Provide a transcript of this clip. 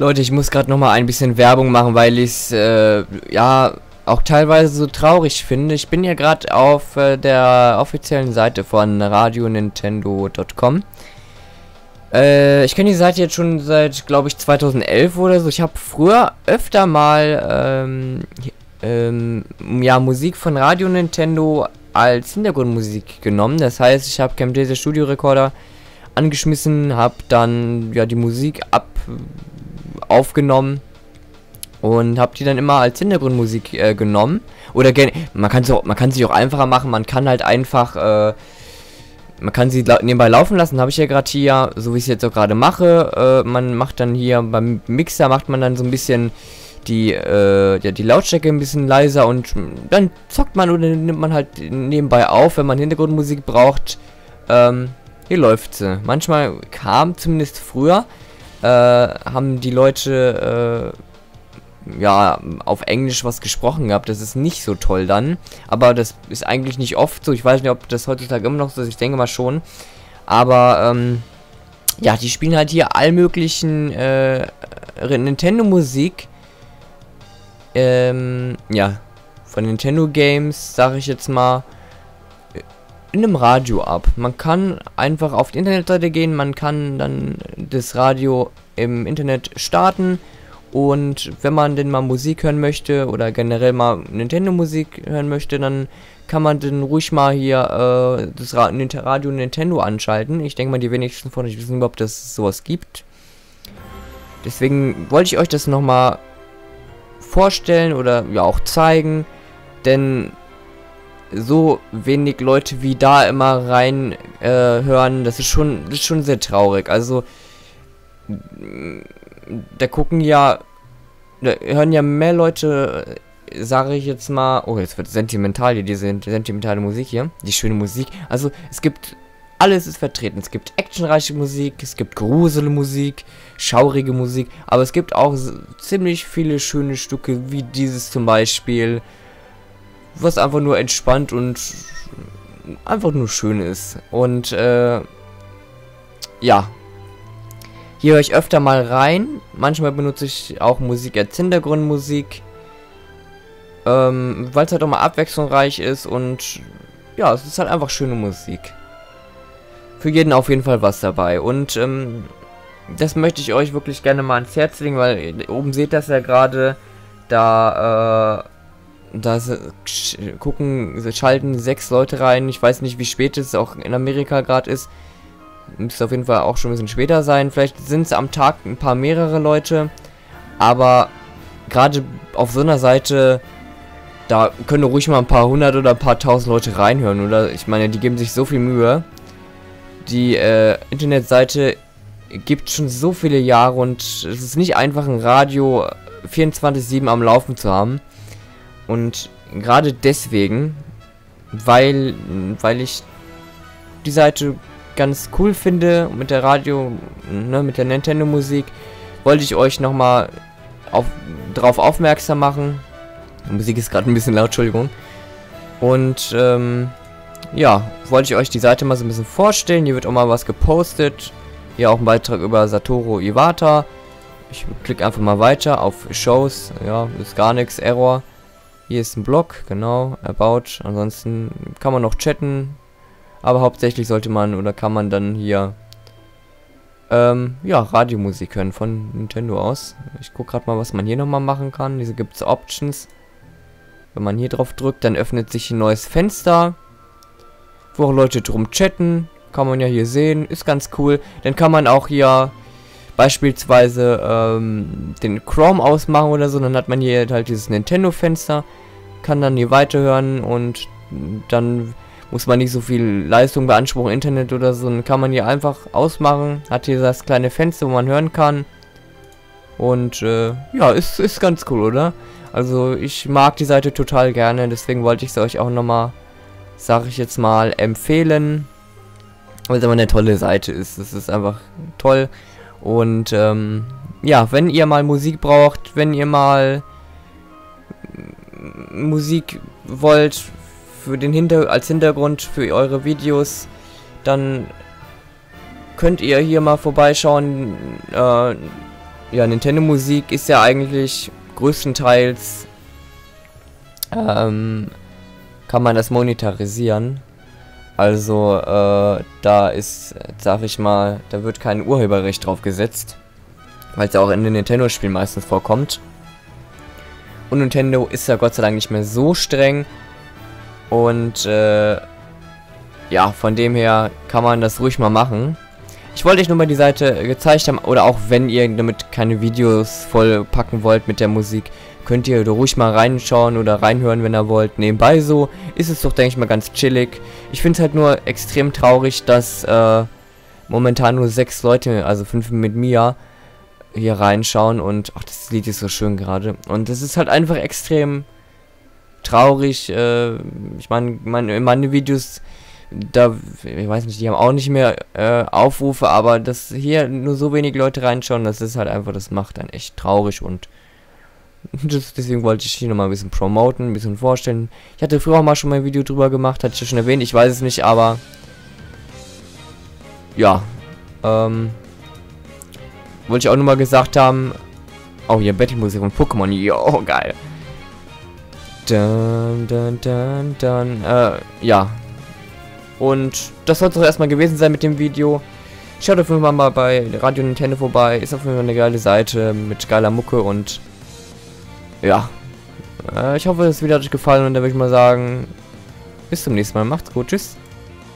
Leute, ich muss gerade noch mal ein bisschen Werbung machen, weil ich es äh, ja auch teilweise so traurig finde. Ich bin ja gerade auf äh, der offiziellen Seite von radionintendo.com. Äh, ich kenne die Seite jetzt schon seit, glaube ich, 2011 oder so. Ich habe früher öfter mal ähm, ähm, ja, Musik von Radio Nintendo als Hintergrundmusik genommen. Das heißt, ich habe Camtasia Studio Recorder angeschmissen, habe dann ja die Musik ab aufgenommen und habe die dann immer als Hintergrundmusik äh, genommen. Oder man kann so, man kann sich auch einfacher machen. Man kann halt einfach, äh, man kann sie nebenbei laufen lassen. Habe ich ja gerade hier, so wie ich es jetzt auch gerade mache. Äh, man macht dann hier beim Mixer macht man dann so ein bisschen die, äh, ja, die Lautstärke ein bisschen leiser und dann zockt man oder nimmt man halt nebenbei auf, wenn man Hintergrundmusik braucht. Ähm, hier läuft sie. Manchmal kam zumindest früher äh, haben die Leute äh, ja auf Englisch was gesprochen gehabt. Das ist nicht so toll dann. Aber das ist eigentlich nicht oft so. Ich weiß nicht, ob das heutzutage immer noch so ist. Ich denke mal schon. Aber ähm, ja, die spielen halt hier allmöglichen äh, Nintendo-Musik. Ähm, ja, von Nintendo Games, sage ich jetzt mal in einem Radio ab. Man kann einfach auf die Internetseite gehen, man kann dann das Radio im Internet starten und wenn man denn mal Musik hören möchte oder generell mal Nintendo Musik hören möchte, dann kann man dann ruhig mal hier äh, das Radio Nintendo anschalten. Ich denke mal, die wenigsten von euch wissen überhaupt, dass es sowas gibt. Deswegen wollte ich euch das nochmal vorstellen oder ja auch zeigen, denn so wenig Leute wie da immer rein äh, hören, das ist schon, das ist schon sehr traurig. Also da gucken ja, da hören ja mehr Leute, sage ich jetzt mal, oh jetzt wird sentimental hier, diese sentimentale Musik hier, die schöne Musik. Also es gibt alles ist vertreten. Es gibt actionreiche Musik, es gibt Gruselmusik, schaurige Musik, aber es gibt auch ziemlich viele schöne Stücke, wie dieses zum Beispiel was einfach nur entspannt und einfach nur schön ist. Und äh, ja, hier höre ich öfter mal rein. Manchmal benutze ich auch Musik als Hintergrundmusik. Ähm, Weil es halt auch mal abwechslungsreich ist und ja, es ist halt einfach schöne Musik. Für jeden auf jeden Fall was dabei. Und ähm, das möchte ich euch wirklich gerne mal ans Herz legen, weil oben seht das ja gerade. Da äh, da gucken, schalten sechs Leute rein. Ich weiß nicht, wie spät es auch in Amerika gerade ist. Müsste auf jeden Fall auch schon ein bisschen später sein. Vielleicht sind es am Tag ein paar mehrere Leute. Aber gerade auf so einer Seite, da können ruhig mal ein paar hundert oder ein paar tausend Leute reinhören, oder? Ich meine, die geben sich so viel Mühe. Die äh, Internetseite gibt schon so viele Jahre und es ist nicht einfach ein Radio 24-7 am Laufen zu haben. Und gerade deswegen, weil, weil ich die Seite ganz cool finde mit der Radio, ne, mit der Nintendo Musik, wollte ich euch nochmal auf, darauf aufmerksam machen. Die Musik ist gerade ein bisschen laut, Entschuldigung. Und ähm, ja, wollte ich euch die Seite mal so ein bisschen vorstellen. Hier wird auch mal was gepostet. Hier auch ein Beitrag über Satoru Iwata. Ich klicke einfach mal weiter auf Shows. Ja, ist gar nichts, Error. Hier ist ein Blog, genau, About. Ansonsten kann man noch chatten. Aber hauptsächlich sollte man oder kann man dann hier ähm, ja, Radiomusik hören von Nintendo aus. Ich gucke gerade mal, was man hier nochmal machen kann. Diese gibt es Options. Wenn man hier drauf drückt, dann öffnet sich ein neues Fenster. Wo auch Leute drum chatten. Kann man ja hier sehen. Ist ganz cool. Dann kann man auch hier beispielsweise ähm, den Chrome ausmachen oder so. Dann hat man hier halt dieses Nintendo-Fenster kann dann hier weiterhören und dann muss man nicht so viel Leistung beanspruchen, Internet oder so, dann kann man hier einfach ausmachen, hat hier das kleine Fenster, wo man hören kann. Und äh, ja, ist, ist ganz cool, oder? Also ich mag die Seite total gerne, deswegen wollte ich sie euch auch nochmal, sage ich jetzt mal, empfehlen, weil es immer eine tolle Seite ist, es ist einfach toll. Und ähm, ja, wenn ihr mal Musik braucht, wenn ihr mal Musik wollt für den Hinter als Hintergrund für eure Videos, dann könnt ihr hier mal vorbeischauen. Äh, ja, Nintendo Musik ist ja eigentlich größtenteils ähm, kann man das monetarisieren. Also äh, da ist, sag ich mal, da wird kein Urheberrecht drauf gesetzt, weil es ja auch in den Nintendo-Spielen meistens vorkommt. Und Nintendo ist ja Gott sei Dank nicht mehr so streng. Und äh, ja, von dem her kann man das ruhig mal machen. Ich wollte euch nur mal die Seite gezeigt haben, oder auch wenn ihr damit keine Videos voll packen wollt mit der Musik, könnt ihr ruhig mal reinschauen oder reinhören, wenn ihr wollt. Nebenbei so ist es doch, denke ich mal, ganz chillig. Ich finde es halt nur extrem traurig, dass äh, momentan nur sechs Leute, also fünf mit Mia, hier reinschauen und ach, das Lied ist so schön gerade. Und es ist halt einfach extrem traurig. Äh, ich meine, meine, meine Videos da, ich weiß nicht, die haben auch nicht mehr äh, Aufrufe, aber dass hier nur so wenig Leute reinschauen, das ist halt einfach, das macht dann echt traurig und das, deswegen wollte ich hier nochmal ein bisschen promoten, ein bisschen vorstellen. Ich hatte früher auch mal schon mal ein Video drüber gemacht, hatte ich ja schon erwähnt, ich weiß es nicht, aber ja, ähm, wollte ich auch nochmal gesagt haben, oh hier, Betty-Musik von Pokémon, jo, geil. Dun, dun, dun, dun, äh, ja, und das soll es doch erstmal gewesen sein mit dem Video. Schaut auf jeden Fall mal bei Radio Nintendo vorbei. Ist auf jeden Fall eine geile Seite mit geiler Mucke und ja. Äh, ich hoffe, das Video hat euch gefallen und dann würde ich mal sagen, bis zum nächsten Mal. Macht's gut. Tschüss.